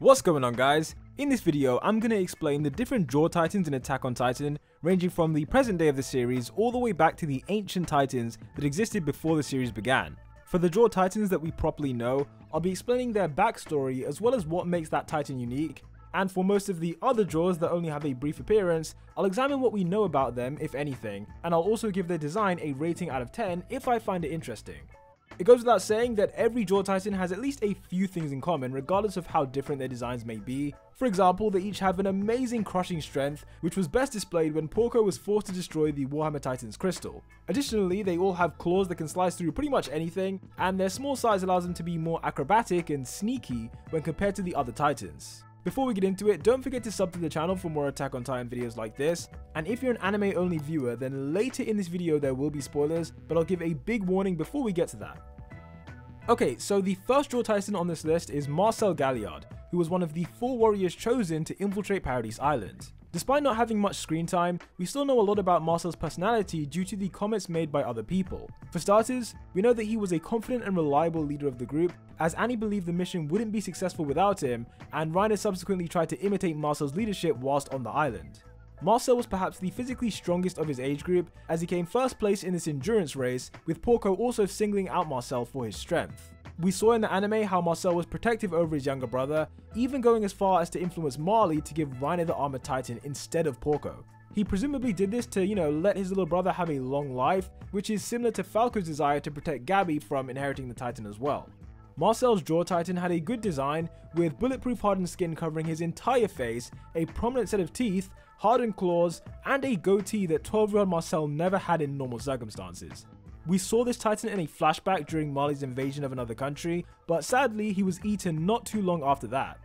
What's going on guys? In this video, I'm going to explain the different Jaw Titans in Attack on Titan, ranging from the present day of the series all the way back to the ancient Titans that existed before the series began. For the Jaw Titans that we properly know, I'll be explaining their backstory as well as what makes that Titan unique, and for most of the other Jaws that only have a brief appearance, I'll examine what we know about them if anything, and I'll also give their design a rating out of 10 if I find it interesting. It goes without saying that every Jaw Titan has at least a few things in common regardless of how different their designs may be. For example, they each have an amazing crushing strength, which was best displayed when Porco was forced to destroy the Warhammer Titan's crystal. Additionally, they all have claws that can slice through pretty much anything, and their small size allows them to be more acrobatic and sneaky when compared to the other Titans. Before we get into it, don't forget to sub to the channel for more Attack on Titan videos like this, and if you're an anime only viewer, then later in this video there will be spoilers, but I'll give a big warning before we get to that. Okay, so the first Jaw Titan on this list is Marcel Galliard, who was one of the four warriors chosen to infiltrate Paradise Island. Despite not having much screen time, we still know a lot about Marcel's personality due to the comments made by other people. For starters, we know that he was a confident and reliable leader of the group, as Annie believed the mission wouldn't be successful without him, and Reiner subsequently tried to imitate Marcel's leadership whilst on the island. Marcel was perhaps the physically strongest of his age group, as he came first place in this endurance race, with Porco also singling out Marcel for his strength. We saw in the anime how Marcel was protective over his younger brother, even going as far as to influence Marley to give Reiner the Armored Titan instead of Porco. He presumably did this to, you know, let his little brother have a long life, which is similar to Falco's desire to protect Gabi from inheriting the Titan as well. Marcel's Jaw Titan had a good design, with bulletproof hardened skin covering his entire face, a prominent set of teeth, hardened claws, and a goatee that 12 year old Marcel never had in normal circumstances. We saw this titan in a flashback during Marley's invasion of another country, but sadly he was eaten not too long after that.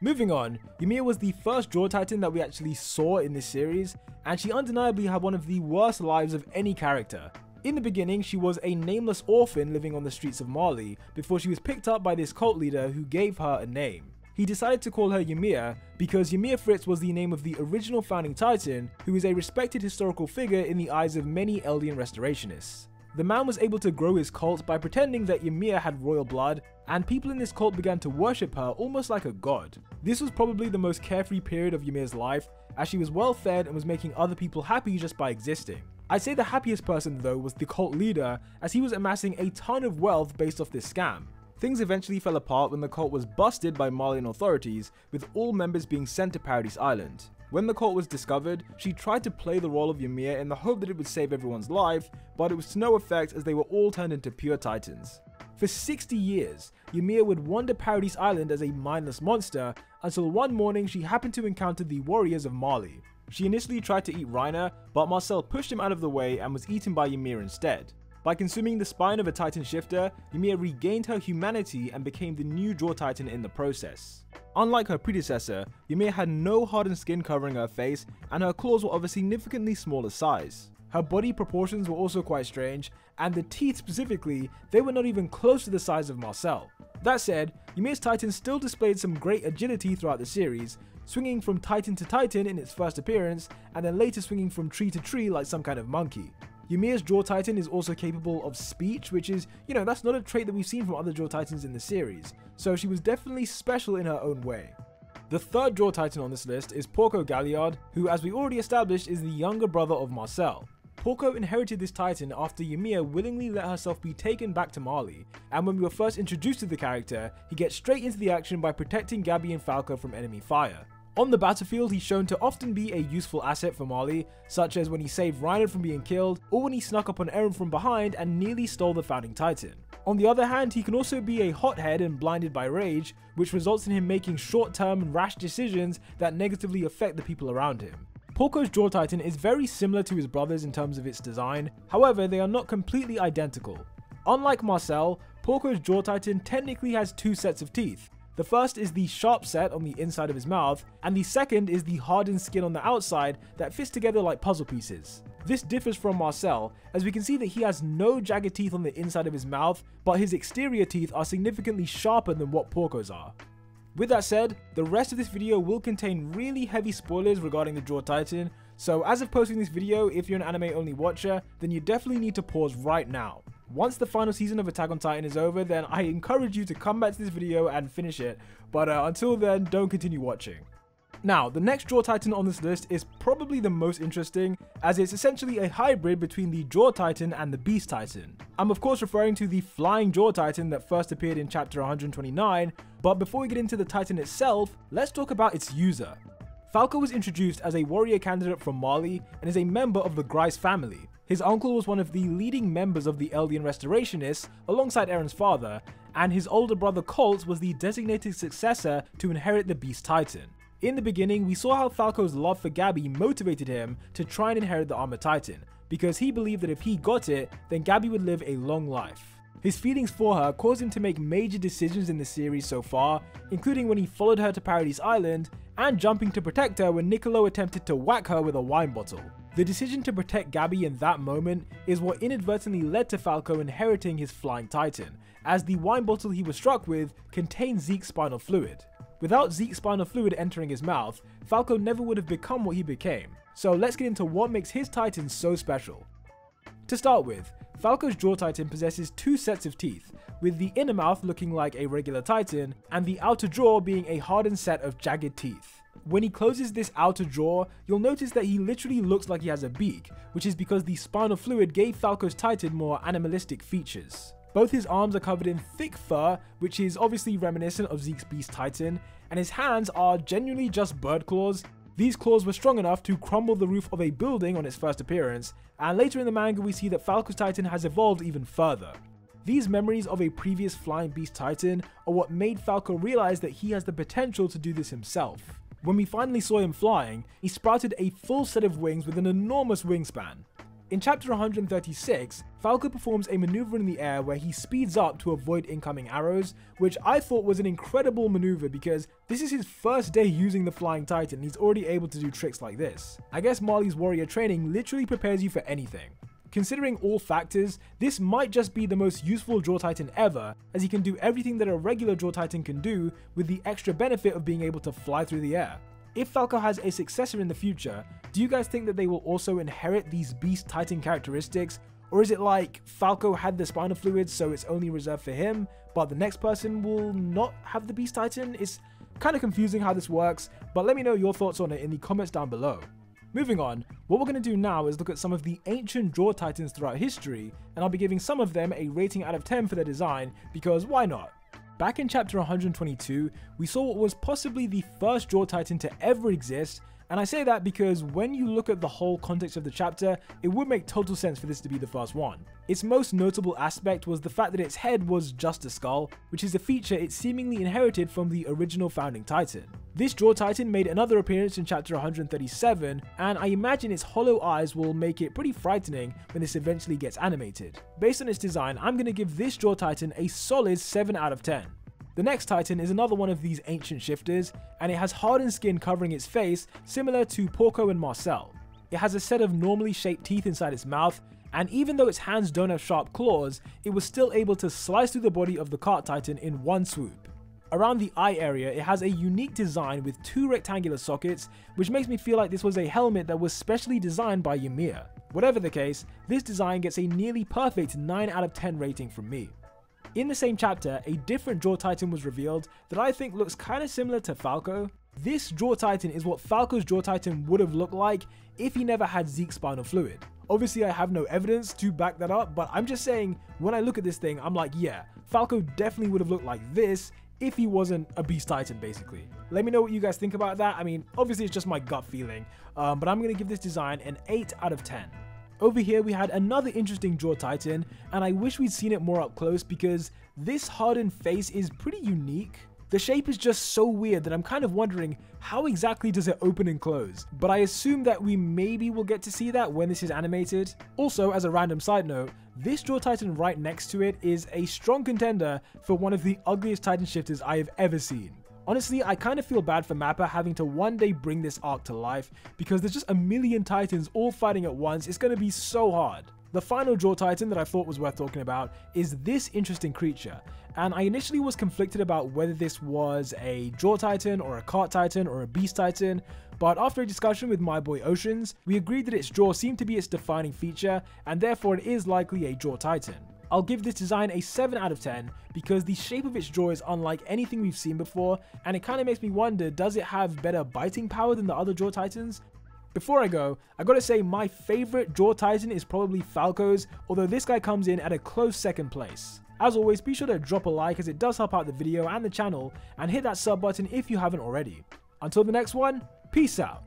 Moving on, Ymir was the first Jaw Titan that we actually saw in this series, and she undeniably had one of the worst lives of any character. In the beginning, she was a nameless orphan living on the streets of Marley, before she was picked up by this cult leader who gave her a name. He decided to call her Ymir because Ymir Fritz was the name of the original founding titan, who is a respected historical figure in the eyes of many Eldian restorationists. The man was able to grow his cult by pretending that Ymir had royal blood, and people in this cult began to worship her almost like a god. This was probably the most carefree period of Ymir's life, as she was well fed and was making other people happy just by existing. I'd say the happiest person though was the cult leader, as he was amassing a ton of wealth based off this scam. Things eventually fell apart when the cult was busted by Marleyan authorities, with all members being sent to Paradise Island. When the cult was discovered, she tried to play the role of Ymir in the hope that it would save everyone's life, but it was to no effect as they were all turned into pure titans. For 60 years, Ymir would wander Paradise Island as a mindless monster until one morning she happened to encounter the warriors of Marley. She initially tried to eat Reiner, but Marcel pushed him out of the way and was eaten by Ymir instead. By consuming the spine of a Titan shifter, Ymir regained her humanity and became the new Jaw Titan in the process. Unlike her predecessor, Ymir had no hardened skin covering her face, and her claws were of a significantly smaller size. Her body proportions were also quite strange, and the teeth specifically, they were not even close to the size of Marcel. That said, Ymir's Titan still displayed some great agility throughout the series, swinging from Titan to Titan in its first appearance, and then later swinging from tree to tree like some kind of monkey. Ymir's Jaw Titan is also capable of speech, which is, you know, that's not a trait that we've seen from other Jaw Titans in the series, so she was definitely special in her own way. The third Jaw Titan on this list is Porco Galliard, who as we already established is the younger brother of Marcel. Porco inherited this titan after Ymir willingly let herself be taken back to Marley, and when we were first introduced to the character, he gets straight into the action by protecting Gabi and Falco from enemy fire. On the battlefield, he's shown to often be a useful asset for Marley, such as when he saved Reiner from being killed, or when he snuck up on Eren from behind and nearly stole the Founding Titan. On the other hand, he can also be a hothead and blinded by rage, which results in him making short-term and rash decisions that negatively affect the people around him. Porco's Jaw Titan is very similar to his brothers in terms of its design, however they are not completely identical. Unlike Marcel, Porco's Jaw Titan technically has two sets of teeth, the first is the sharp set on the inside of his mouth, and the second is the hardened skin on the outside that fits together like puzzle pieces. This differs from Marcel, as we can see that he has no jagged teeth on the inside of his mouth, but his exterior teeth are significantly sharper than what Porco's are. With that said, the rest of this video will contain really heavy spoilers regarding the Jaw Titan, so as of posting this video, if you're an anime only watcher, then you definitely need to pause right now. Once the final season of Attack on Titan is over, then I encourage you to come back to this video and finish it, but uh, until then, don't continue watching. Now, the next Jaw Titan on this list is probably the most interesting, as it's essentially a hybrid between the Jaw Titan and the Beast Titan. I'm of course referring to the Flying Jaw Titan that first appeared in chapter 129, but before we get into the Titan itself, let's talk about its user. Falco was introduced as a warrior candidate from Marley and is a member of the Grice family. His uncle was one of the leading members of the Eldian Restorationists alongside Eren's father, and his older brother Colt was the designated successor to inherit the Beast Titan. In the beginning, we saw how Falco's love for Gabi motivated him to try and inherit the Armor Titan, because he believed that if he got it, then Gabi would live a long life. His feelings for her caused him to make major decisions in the series so far, including when he followed her to Paradise Island and jumping to protect her when Niccolo attempted to whack her with a wine bottle. The decision to protect Gabi in that moment is what inadvertently led to Falco inheriting his Flying Titan, as the wine bottle he was struck with contained Zeke's spinal fluid. Without Zeke's spinal fluid entering his mouth, Falco never would have become what he became. So let's get into what makes his Titan so special. To start with, Falco's Jaw Titan possesses two sets of teeth, with the inner mouth looking like a regular Titan, and the outer jaw being a hardened set of jagged teeth. When he closes this outer jaw, you'll notice that he literally looks like he has a beak, which is because the spinal fluid gave Falco's Titan more animalistic features. Both his arms are covered in thick fur, which is obviously reminiscent of Zeke's Beast Titan, and his hands are genuinely just bird claws. These claws were strong enough to crumble the roof of a building on its first appearance, and later in the manga we see that Falco's Titan has evolved even further. These memories of a previous Flying Beast Titan are what made Falco realize that he has the potential to do this himself. When we finally saw him flying, he sprouted a full set of wings with an enormous wingspan. In chapter 136, Falco performs a maneuver in the air where he speeds up to avoid incoming arrows, which I thought was an incredible maneuver because this is his first day using the Flying Titan and he's already able to do tricks like this. I guess Marley's warrior training literally prepares you for anything. Considering all factors, this might just be the most useful Jaw Titan ever, as he can do everything that a regular Jaw Titan can do with the extra benefit of being able to fly through the air. If Falco has a successor in the future, do you guys think that they will also inherit these Beast Titan characteristics? Or is it like Falco had the spinal fluid so it's only reserved for him, but the next person will not have the Beast Titan? It's kind of confusing how this works, but let me know your thoughts on it in the comments down below. Moving on, what we're going to do now is look at some of the ancient Jaw Titans throughout history, and I'll be giving some of them a rating out of 10 for their design, because why not? Back in chapter 122, we saw what was possibly the first Jaw Titan to ever exist, and I say that because when you look at the whole context of the chapter, it would make total sense for this to be the first one. Its most notable aspect was the fact that its head was just a skull, which is a feature it seemingly inherited from the original founding titan. This Jaw Titan made another appearance in chapter 137, and I imagine its hollow eyes will make it pretty frightening when this eventually gets animated. Based on its design, I'm going to give this Jaw Titan a solid 7 out of 10. The next Titan is another one of these ancient shifters, and it has hardened skin covering its face, similar to Porco and Marcel. It has a set of normally shaped teeth inside its mouth, and even though its hands don't have sharp claws, it was still able to slice through the body of the cart titan in one swoop. Around the eye area, it has a unique design with two rectangular sockets, which makes me feel like this was a helmet that was specially designed by Ymir. Whatever the case, this design gets a nearly perfect 9 out of 10 rating from me. In the same chapter, a different Jaw Titan was revealed that I think looks kinda similar to Falco. This Jaw Titan is what Falco's Jaw Titan would have looked like if he never had Zeke's spinal fluid. Obviously I have no evidence to back that up, but I'm just saying, when I look at this thing, I'm like, yeah, Falco definitely would have looked like this if he wasn't a Beast Titan, basically. Let me know what you guys think about that. I mean, obviously it's just my gut feeling, um, but I'm to give this design an 8 out of 10. Over here we had another interesting Jaw Titan, and I wish we'd seen it more up close because this hardened face is pretty unique. The shape is just so weird that I'm kind of wondering how exactly does it open and close, but I assume that we maybe will get to see that when this is animated. Also, as a random side note, this Jaw Titan right next to it is a strong contender for one of the ugliest Titan shifters I have ever seen. Honestly, I kind of feel bad for Mappa having to one day bring this arc to life because there's just a million titans all fighting at once. It's going to be so hard. The final Jaw Titan that I thought was worth talking about is this interesting creature, and I initially was conflicted about whether this was a Jaw Titan or a Cart Titan or a Beast Titan, but after a discussion with my boy Oceans, we agreed that its jaw seemed to be its defining feature, and therefore it is likely a Jaw Titan. I'll give this design a 7 out of 10 because the shape of its jaw is unlike anything we've seen before and it kind of makes me wonder does it have better biting power than the other Jaw Titans? Before I go, I gotta say my favorite Jaw Titan is probably Falco's, although this guy comes in at a close second place. As always, be sure to drop a like as it does help out the video and the channel, and hit that sub button if you haven't already. Until the next one, peace out.